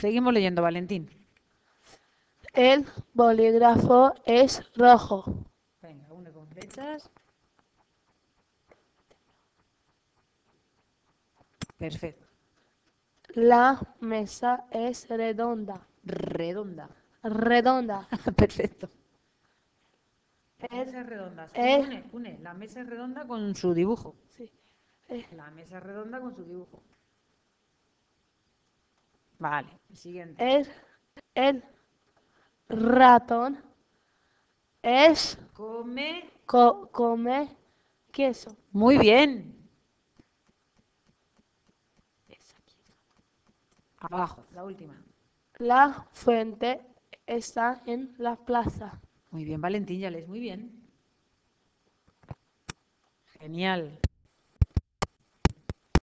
Seguimos leyendo, Valentín. El bolígrafo es rojo. Venga, une con flechas. Perfecto. La mesa es redonda. Redonda. Redonda. Perfecto. La mesa es redonda. Sí, eh. Une, une. La mesa es redonda con su dibujo. sí, eh, La mesa es redonda con su dibujo. Vale, siguiente. el, el ratón es Come. co- come queso. Muy bien. Abajo, la última. La fuente está en la plaza. Muy bien, Valentín, ya lees muy bien. Genial.